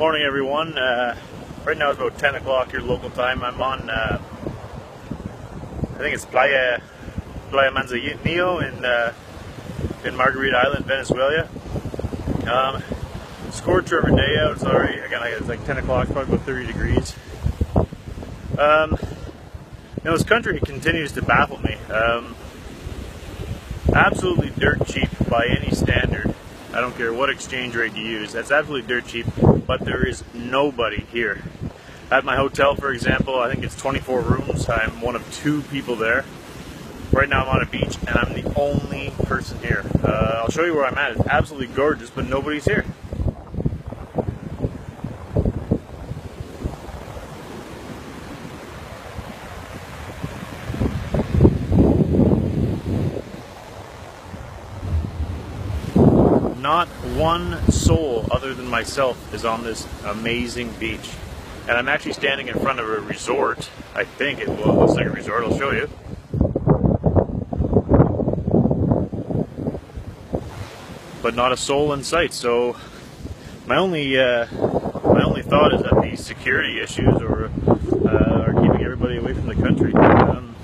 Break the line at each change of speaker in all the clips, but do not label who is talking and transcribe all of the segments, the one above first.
Morning, everyone. Uh, right now it's about 10 o'clock your local time. I'm on, uh, I think it's Playa, Playa Manzanillo in, uh, in Margarita Island, Venezuela. Um, scorcher every day out. It's already, again, it's like 10 o'clock, probably about 30 degrees. Um, you know, this country continues to baffle me. Um, absolutely dirt cheap by any standard. I don't care what exchange rate you use. That's absolutely dirt cheap, but there is nobody here. At my hotel, for example, I think it's 24 rooms. I'm one of two people there. Right now I'm on a beach and I'm the only person here. Uh, I'll show you where I'm at. It's absolutely gorgeous, but nobody's here. Not one soul other than myself is on this amazing beach. And I'm actually standing in front of a resort. I think it looks like a resort. I'll show you. But not a soul in sight. So my only uh, my only thought is that these security issues are uh, are keeping everybody away from the country. Um,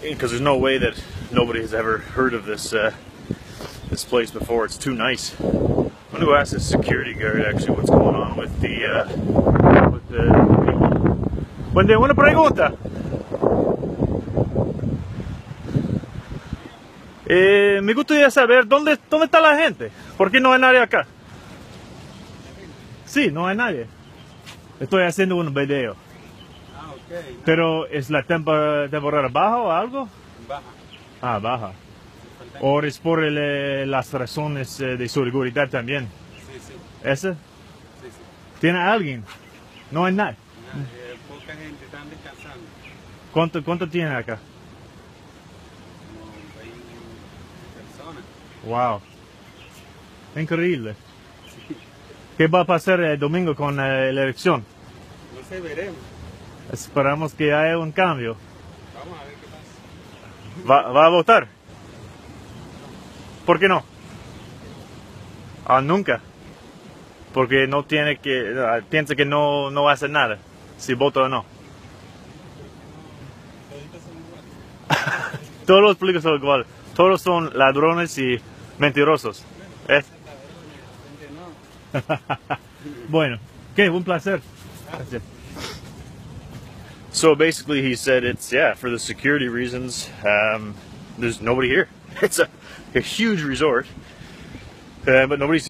because there's no way that nobody has ever heard of this uh, this place before. It's too nice. I'm gonna go ask the security guard actually what's going on with the uh, with the people. Buen día, una pregunta. Eh, me gustaría saber dónde dónde está la gente. ¿Por qué no hay nadie acá? Sí, no hay nadie. Estoy haciendo un video.
Ah, ok.
Pero es la tempo- temporada baja o algo?
Baja.
Ah, baja. O es por el, eh, las razones eh, de seguridad también.
Sí, sí,
¿Ese?
sí, sí.
¿Tiene alguien? No hay nadie.
Eh, poca gente están descansando.
¿Cuánto, cuánto tiene acá?
Como 20 personas.
Wow. Increíble.
Sí.
¿Qué va a pasar el domingo con eh, la elección?
No sé, veremos.
Esperamos que haya un cambio.
Vamos a ver qué pasa.
¿Va, va a votar? ¿Por qué no? Ah, nunca. Porque no tiene que, ah, piensa que no, no va a hacer nada, si vota o no. Todos los políticos son igual. Todos son ladrones y mentirosos. Es- bueno, ¿qué? Un placer. Gracias. So basically, he said it's yeah for the security reasons. Um, there's nobody here. It's a, a huge resort, uh, but nobody's